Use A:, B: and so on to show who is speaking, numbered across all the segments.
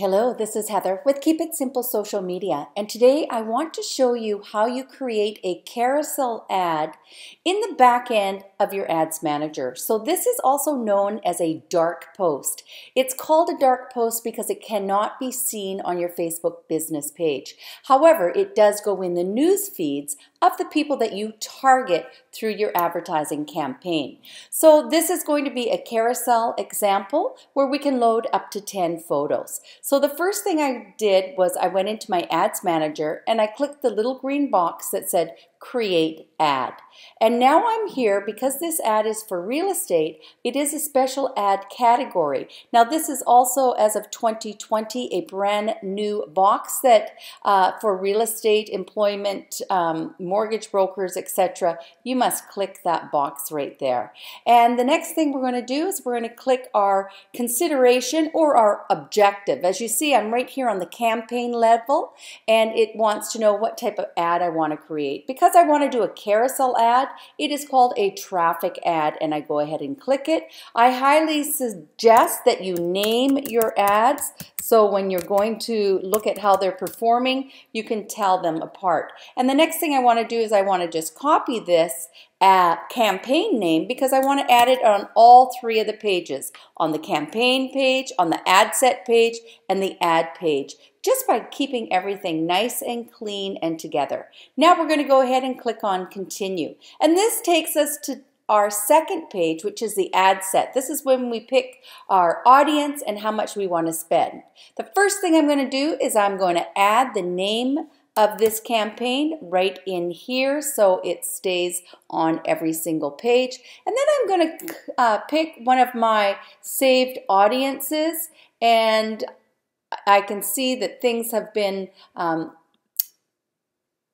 A: Hello, this is Heather with Keep It Simple Social Media, and today I want to show you how you create a carousel ad in the back end of your ads manager. So this is also known as a dark post. It's called a dark post because it cannot be seen on your Facebook business page. However, it does go in the news feeds of the people that you target through your advertising campaign. So this is going to be a carousel example where we can load up to 10 photos. So the first thing I did was I went into my ads manager and I clicked the little green box that said create ad. And now I'm here because this ad is for real estate. It is a special ad category. Now this is also as of 2020 a brand new box that uh, for real estate, employment, um, mortgage brokers, etc. You must click that box right there. And the next thing we're going to do is we're going to click our consideration or our objective. As you see, I'm right here on the campaign level and it wants to know what type of ad I want to create. Because because I want to do a carousel ad, it is called a traffic ad and I go ahead and click it. I highly suggest that you name your ads so when you're going to look at how they're performing, you can tell them apart. And the next thing I want to do is I want to just copy this uh, campaign name because I want to add it on all three of the pages, on the campaign page, on the ad set page, and the ad page just by keeping everything nice and clean and together. Now we're going to go ahead and click on continue. And this takes us to our second page, which is the ad set. This is when we pick our audience and how much we want to spend. The first thing I'm going to do is I'm going to add the name of this campaign right in here so it stays on every single page. And then I'm going to uh, pick one of my saved audiences and I can see that things have been, um,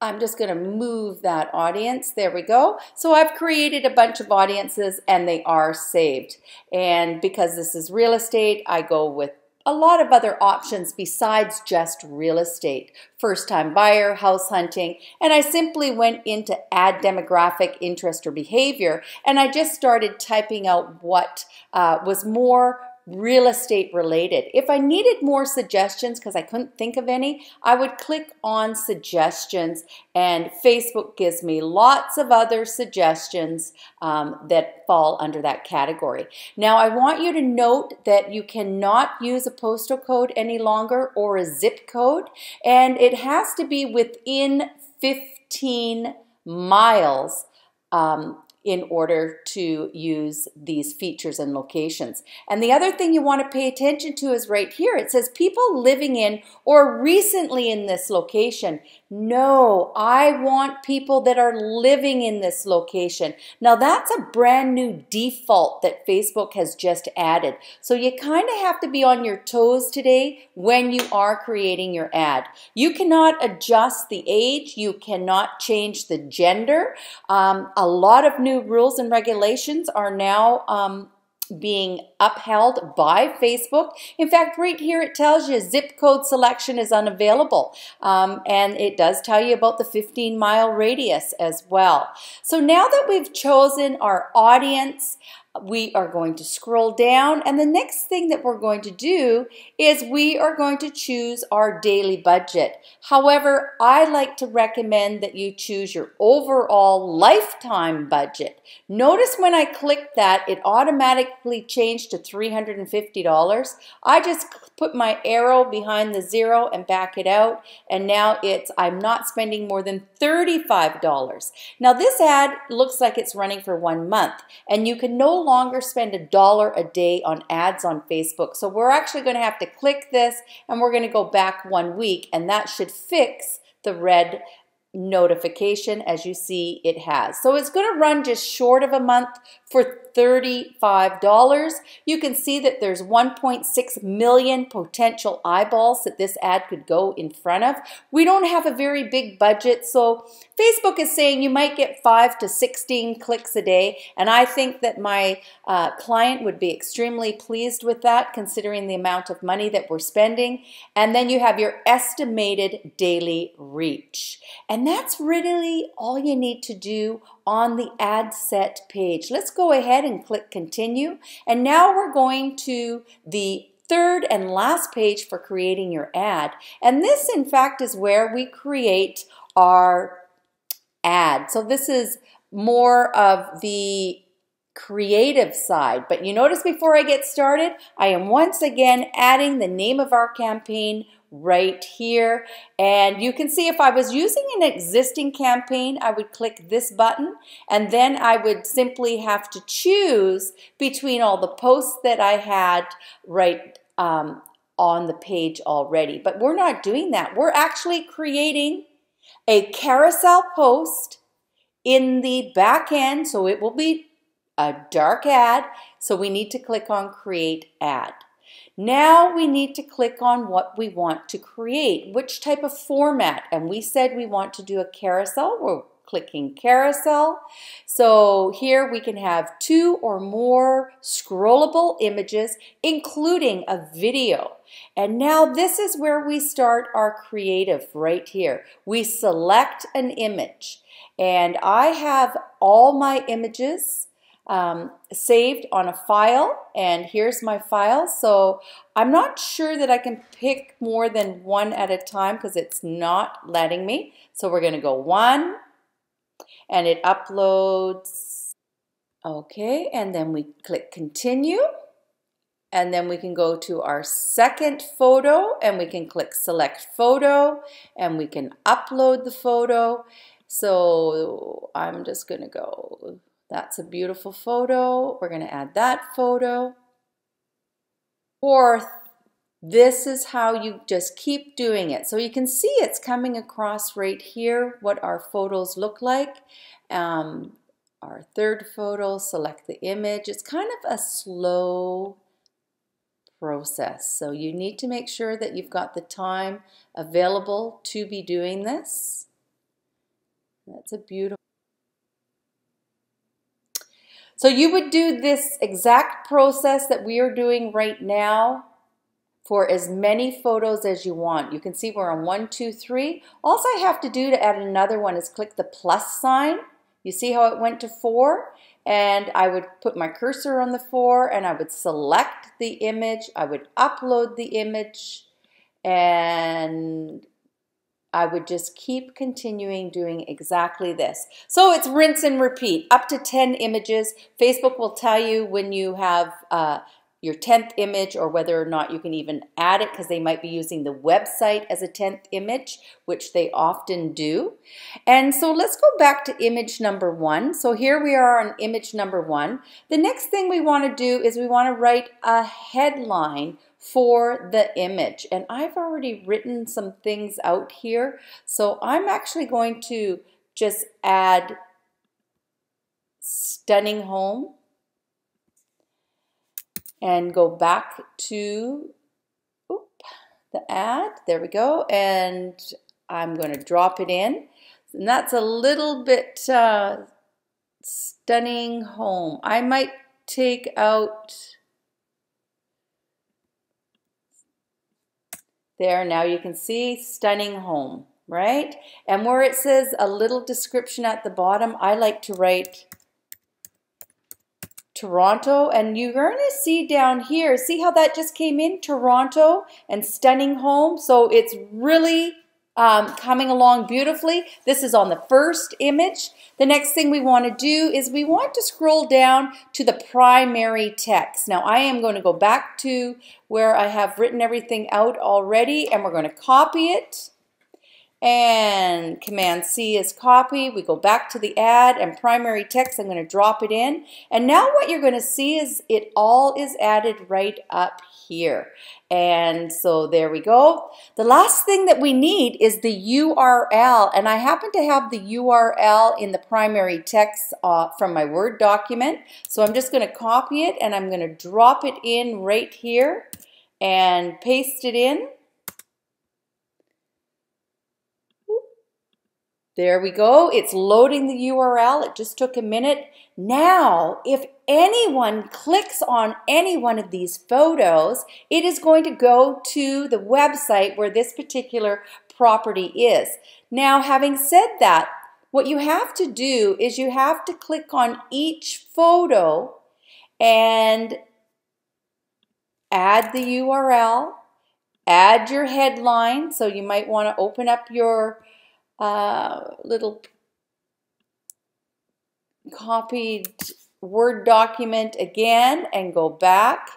A: I'm just going to move that audience. There we go. So I've created a bunch of audiences and they are saved. And because this is real estate, I go with a lot of other options besides just real estate. First time buyer, house hunting, and I simply went into add demographic, interest, or behavior, and I just started typing out what uh, was more real estate related. If I needed more suggestions because I couldn't think of any, I would click on suggestions and Facebook gives me lots of other suggestions um, that fall under that category. Now I want you to note that you cannot use a postal code any longer or a zip code and it has to be within 15 miles um, in order to use these features and locations. And the other thing you want to pay attention to is right here. It says people living in or recently in this location. No, I want people that are living in this location. Now that's a brand new default that Facebook has just added. So you kind of have to be on your toes today when you are creating your ad. You cannot adjust the age. You cannot change the gender. Um, a lot of new rules and regulations are now um, being upheld by Facebook. In fact, right here it tells you zip code selection is unavailable. Um, and it does tell you about the 15 mile radius as well. So now that we've chosen our audience, we are going to scroll down and the next thing that we're going to do is we are going to choose our daily budget. However, I like to recommend that you choose your overall lifetime budget. Notice when I click that, it automatically changed to $350. I just put my arrow behind the zero and back it out and now it's I'm not spending more than $35. Now this ad looks like it's running for one month and you can no longer spend a dollar a day on ads on Facebook. So we're actually going to have to click this and we're going to go back one week and that should fix the red notification as you see it has. So it's going to run just short of a month for $35. You can see that there's 1.6 million potential eyeballs that this ad could go in front of. We don't have a very big budget, so Facebook is saying you might get 5 to 16 clicks a day, and I think that my uh, client would be extremely pleased with that considering the amount of money that we're spending. And then you have your estimated daily reach. And that's really all you need to do on the ad set page. Let's go ahead and click continue. And now we're going to the third and last page for creating your ad. And this, in fact, is where we create our ad. So this is more of the creative side. But you notice before I get started, I am once again adding the name of our campaign right here. And you can see if I was using an existing campaign, I would click this button and then I would simply have to choose between all the posts that I had right um, on the page already. But we're not doing that. We're actually creating a carousel post in the back end. So it will be a dark ad. So we need to click on create ad. Now we need to click on what we want to create, which type of format. And we said we want to do a carousel. Clicking carousel. So here we can have two or more scrollable images, including a video. And now this is where we start our creative right here. We select an image and I have all my images um, saved on a file and here's my file so I'm not sure that I can pick more than one at a time because it's not letting me so we're gonna go one and it uploads okay and then we click continue and then we can go to our second photo and we can click select photo and we can upload the photo so I'm just gonna go that's a beautiful photo. We're to add that photo. Fourth, this is how you just keep doing it. So you can see it's coming across right here what our photos look like. Um, our third photo, select the image. It's kind of a slow process. So you need to make sure that you've got the time available to be doing this. That's a beautiful so you would do this exact process that we are doing right now for as many photos as you want. You can see we're on one, two, three. All I have to do to add another one is click the plus sign. You see how it went to four? And I would put my cursor on the four and I would select the image. I would upload the image and I would just keep continuing doing exactly this. So it's rinse and repeat, up to 10 images. Facebook will tell you when you have uh, your 10th image or whether or not you can even add it because they might be using the website as a 10th image, which they often do. And so let's go back to image number one. So here we are on image number one. The next thing we want to do is we want to write a headline for the image. And I've already written some things out here. So I'm actually going to just add stunning home and go back to oop, the ad. There we go. And I'm going to drop it in. And that's a little bit uh, stunning home. I might take out There, now you can see stunning home, right? And where it says a little description at the bottom, I like to write Toronto. And you're going to see down here, see how that just came in? Toronto and stunning home. So it's really um, coming along beautifully. This is on the first image. The next thing we want to do is we want to scroll down to the primary text. Now I am going to go back to where I have written everything out already and we're going to copy it and Command C is copy. We go back to the ad and primary text. I'm going to drop it in. And now what you're going to see is it all is added right up here. And so there we go. The last thing that we need is the URL. And I happen to have the URL in the primary text uh, from my Word document. So I'm just going to copy it and I'm going to drop it in right here and paste it in. There we go. It's loading the URL. It just took a minute. Now, if anyone clicks on any one of these photos, it is going to go to the website where this particular property is. Now, having said that, what you have to do is you have to click on each photo and add the URL, add your headline. So you might want to open up your uh, little copied Word document again and go back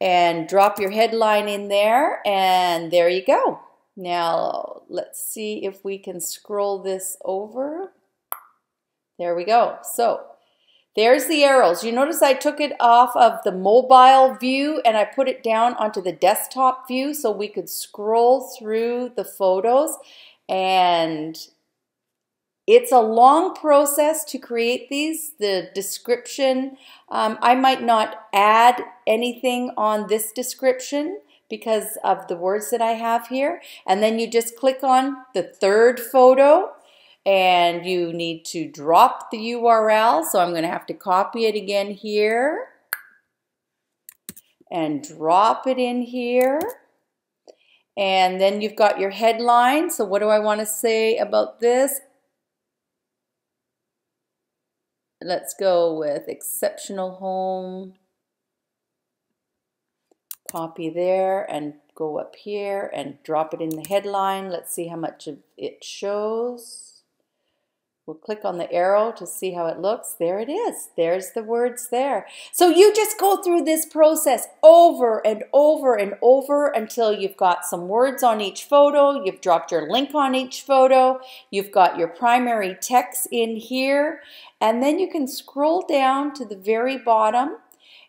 A: and drop your headline in there and there you go. Now let's see if we can scroll this over. There we go. So there's the arrows. You notice I took it off of the mobile view and I put it down onto the desktop view so we could scroll through the photos and it's a long process to create these. The description, um, I might not add anything on this description because of the words that I have here. And then you just click on the third photo and you need to drop the URL. So I'm going to have to copy it again here and drop it in here. And then you've got your headline. So what do I want to say about this? Let's go with exceptional home. Copy there and go up here and drop it in the headline. Let's see how much of it shows. We'll click on the arrow to see how it looks. There it is. There's the words there. So you just go through this process over and over and over until you've got some words on each photo. You've dropped your link on each photo. You've got your primary text in here. And then you can scroll down to the very bottom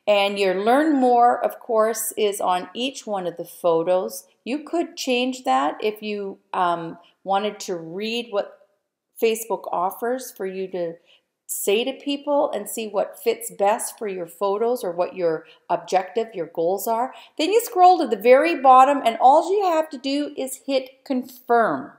A: and your learn more, of course, is on each one of the photos. You could change that if you um, wanted to read what Facebook offers for you to say to people and see what fits best for your photos or what your objective, your goals are. Then you scroll to the very bottom and all you have to do is hit confirm.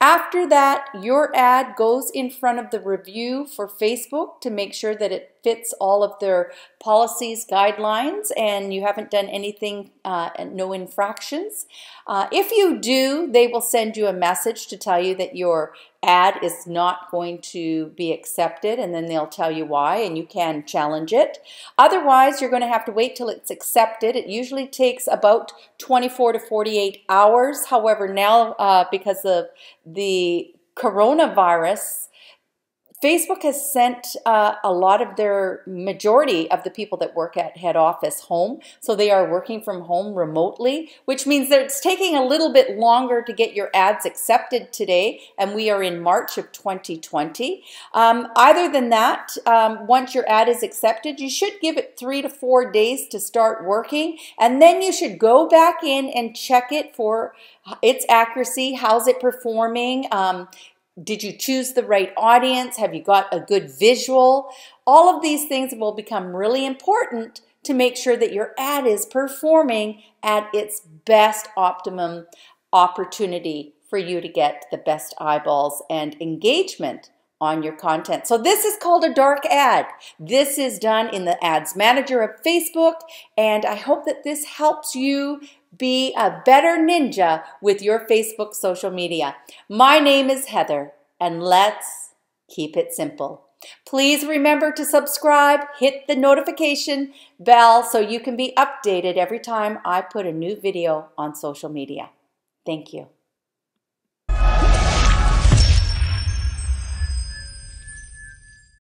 A: After that, your ad goes in front of the review for Facebook to make sure that it fits all of their policies, guidelines, and you haven't done anything, uh, no infractions. Uh, if you do, they will send you a message to tell you that your ad is not going to be accepted and then they'll tell you why and you can challenge it. Otherwise, you're going to have to wait till it's accepted. It usually takes about 24 to 48 hours. However, now uh, because of the coronavirus, Facebook has sent uh, a lot of their majority of the people that work at head office home. So they are working from home remotely, which means that it's taking a little bit longer to get your ads accepted today. And we are in March of 2020. Um, other than that, um, once your ad is accepted, you should give it three to four days to start working. And then you should go back in and check it for its accuracy. How's it performing? Um, did you choose the right audience? Have you got a good visual? All of these things will become really important to make sure that your ad is performing at its best optimum opportunity for you to get the best eyeballs and engagement on your content. So this is called a dark ad. This is done in the Ads Manager of Facebook, and I hope that this helps you be a better ninja with your Facebook social media. My name is Heather, and let's keep it simple. Please remember to subscribe, hit the notification bell so you can be updated every time I put a new video on social media. Thank you.